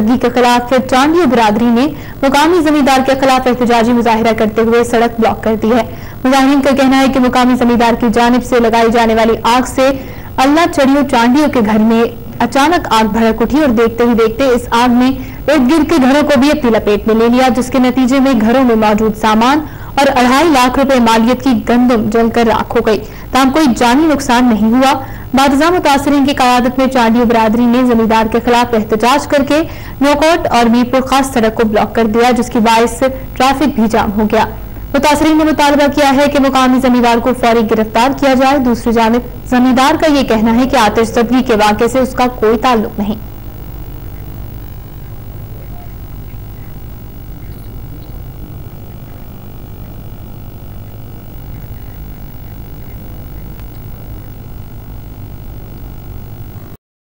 के खिलाफ चांडियो बिरादरी ने मुकामी जमींदार के खिलाफ एहतजाजी मुजाहरा करते हुए सड़क ब्लॉक कर दी है। मुजाहरीन का कहना है कि मुकामी जमींदार की जानब से लगाई जाने वाली आग से अल्लाह चढ़ियो चांडियो के घर में अचानक आग भड़क उठी और देखते ही देखते इस आग ने इर्द गिर्द के घरों को भी अपनी लपेट में ले लिया, जिसके नतीजे में घरों में मौजूद सामान और अढ़ाई लाख रुपए मालियत की गंदम जलकर राख हो गई। तमाम कोई जानी नुकसान नहीं हुआ। बादजा मुतासरी की क्यादत में चांडियो बरदरी ने जमींदार के खिलाफ एहतजाज करके नोकोट और मीरपुर खास सड़क को ब्लॉक कर दिया, जिसकी बायस ट्रैफ़िक भी जाम हो गया। मुतासरी ने मुतालबा किया है कि मुकामी जमींदार को फौरी गिरफ़्तार किया जाए। दूसरी जानब, जमींदार का ये कहना है कि आतिश के वाक से उसका कोई ताल्लुक नहीं।